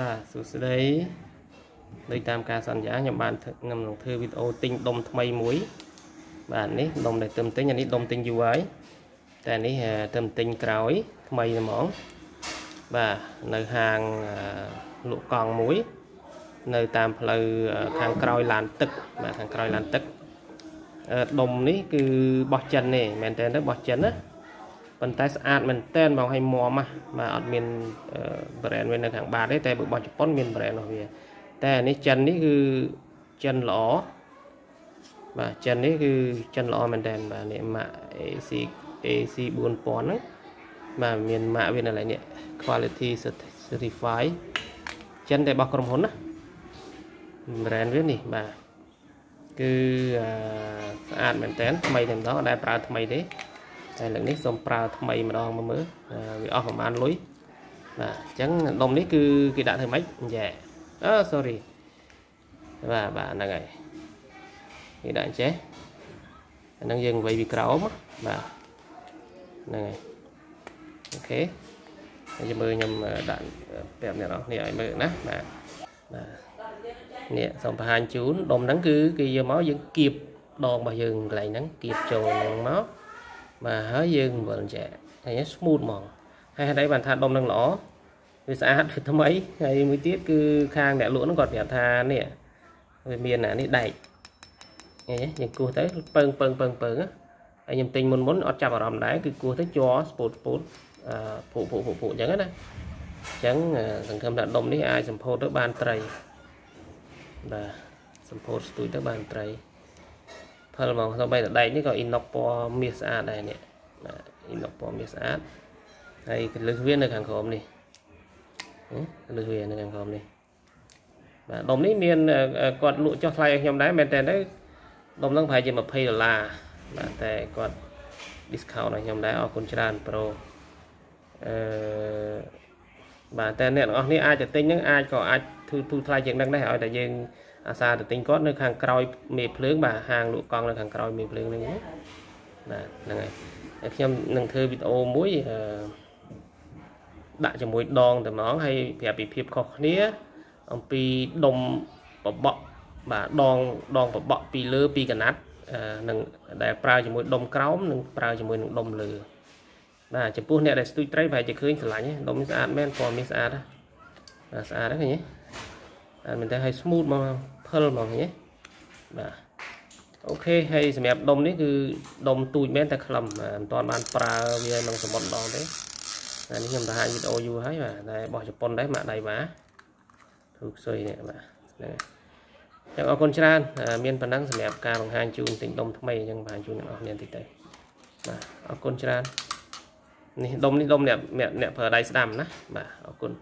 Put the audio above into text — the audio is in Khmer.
បាទសួស្តីដោយតាមការសន្យាខ្ញុំបានខ្ញុំនឹងធ្វើវីដេអូទិញដុំថ្មីមួយ បាទនេះដុំដែលទឹមទិញអានេះដុំទិញយូរហើយតែនេះទឹមទិញក្រោយថ្មីហ្មងបាទនៅហាងលក់កង់មួយ នៅតាមផ្លូវខាងក្រោយឡានទឹកបាទខាងក្រោយឡានទឹកដុំនេះគឺបោះចិនទេមែនតើបោះចិនណា ប៉ុន្តែស្អាតមែនតែនបងឲ្យមមបាទអត់មាន brand វានៅខាងបាតទេតែបើបោះជប៉ុនមាន brand របស់វា តែអានេះចិននេះគឺចិនល្អបាទចិននេះគឺចិនល្អមែនតែនបាទនេះម៉ាក់ AC AC 4000ហ្នឹងបាទមានម៉ាក់វានៅឡើយនេះ quality certified ចិនតែរបស់ក្រុមហ៊ុនណា brand វានេះបាទគឺស្អាតមែនតើថ្មីតែម្ដងអត់ដែលប្រើថ្មីទេ តែលើកនេះសូមប្រើថ្មីម្ដងមកមើលវាអស់ប្រហែលលុយបាទអញ្ចឹងដុំនេះគឺគេដាក់ធ្វើម៉េចយ៉ែអឺ sorry បាទបាទហ្នឹងហើយគេដាក់ចេះអាហ្នឹងយើងវាយពីក្រោមបាទហ្នឹងហើយអូខេហើយមើលខ្ញុំដាក់ប្រាប់អ្នកនរគ្នាឲ្យមើលណាបាទបាទនេះសូមបង្ហាញជូនដុំហ្នឹងគឺគេយកមកយើងគៀបដងរបស់យើងកន្លែងហ្នឹងគៀបចូលហ្នឹងមក បាទហើយយើងវិលចែហើយ smooth ហ្មងហើយហេតុអីបានថាដុំនឹងល្អវាស្អាតវាថ្មីហើយមួយទៀតគឺខាងអ្នកលក់ហ្នឹងគាត់ប្រាប់ថានេះវាមានអានេះដែកឃើញទេយើងគោះទៅពើងពើងពើងពើងហើយខ្ញុំទិញមុនមុនអត់ចាប់អារម្មណ៍ដែរគឺគោះទៅជាប់ស្ពូតស្ពូតអឺភក់ភក់ភក់ភក់អញ្ចឹងណាអញ្ចឹងសង្ឃឹមថាដុំនេះអាចសម្ពោធទៅបានត្រីបាទសម្ពោធស្ទួយទៅបានត្រី ផលមកទៅបីតដែកនេះក៏អ៊ីណុកពណ៌មាសស្អាតដែរនេះបាទអ៊ីណុកពណ៌មាសស្អាតហើយកលឹះវានៅខាងក្រោមនេះកលឹះវានៅខាងក្រោមនេះបាទដុំនេះមានគាត់លក់ចុះថ្លៃឲ្យខ្ញុំដែរមែនតើទៅដុំហ្នឹងប្រហែលជា20ដុល្លារបាទតែគាត់ discount ឲ្យខ្ញុំដែរអរគុណច្រើនប្រូអឺបាទតែអ្នកទាំងអស់គ្នាអាចទៅទិញហ្នឹងអាចក៏អាចធូរធូរថ្លៃជាងហ្នឹងដែរឲ្យតែយើង អាសាទៅទិញគាត់នៅខាងក្រោយមេភ្លើងបាទហាងលក់កង់នៅខាងក្រោយមេភ្លើងហ្នឹងបាទហ្នឹងហើយហើយខ្ញុំនឹងធ្វើវីដេអូមួយអឺដាក់ជាមួយដងតែម្ដងហើយប្រាប់ពីភាពខុសគ្នា អំពីដុំបបក់បាទដងដងបបក់ពីលើពីកណាត់នឹងដែលប្រើជាមួយដុំក្រោមនិងប្រើជាមួយនឹងដុំលើបាទចំពោះអ្នកដែលស្ទូចត្រីប្រហែលជាឃើញស្រឡាញ់ដុំស្អាតមែនពណ៌មាសស្អាតបាទស្អាតហ្នឹងឃើញទេ អាមែនតែឲ្យ smooth មកភិលមកឃើញទេបាទអូខេហើយសម្រាប់ដុំនេះគឺដុំទូចមែនតែខ្លឹមមិនទាន់បានប្រើវានឹងសមុទ្រដងទេអានេះខ្ញុំបង្ហាញវីដេអូយូរហើយបាទតែរបស់ជប៉ុនដែរម៉ាក់ដៃបាធូរខ្សុយនេះបាទហ្នឹងចឹងអរគុណច្រើនមានប៉ុណ្ណឹងសម្រាប់ការបង្ហាញជូនទិញដុំថ្មីអញ្ចឹងបង្ហាញជូនអ្នកនរគ្នាតិចទៅបាទអរគុណច្រើននេះដុំនេះដុំអ្នកអ្នកប្រើដៃស្ដាំណាបាទអរគុណ